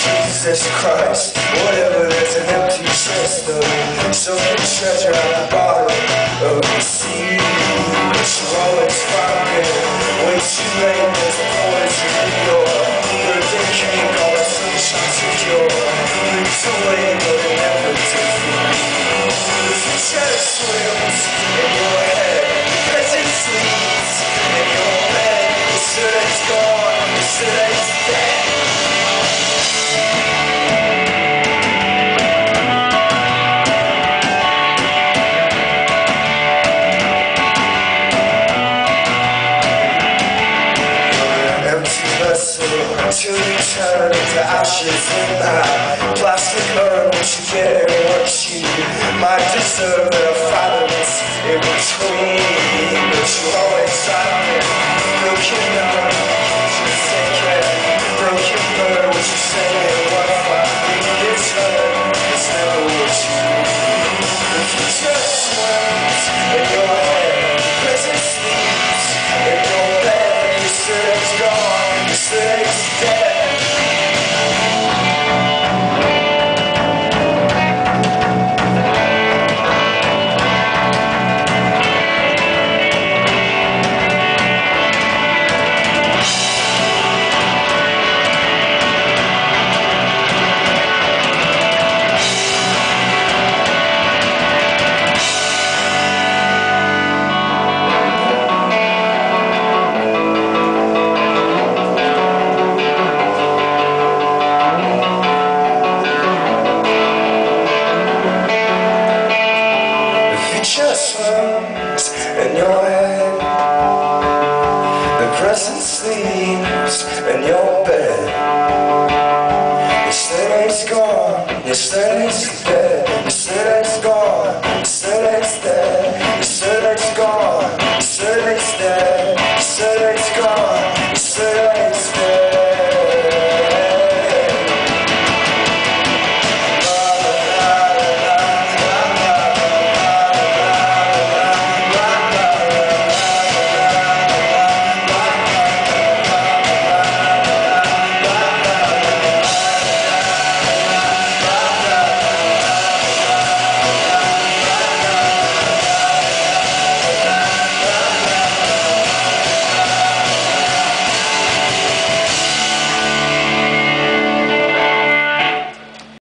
Jesus Christ. Whatever, there's an empty chest of some treasure at the bottom to return to ashes in that plastic urn which you get what you might deserve. There are fathoms in between precious words in your head. The present sleeps in your bed Yesterday's gone, yesterday's dead Yesterday's gone, yesterday's dead Yesterday's gone, yesterday's dead Yesterday's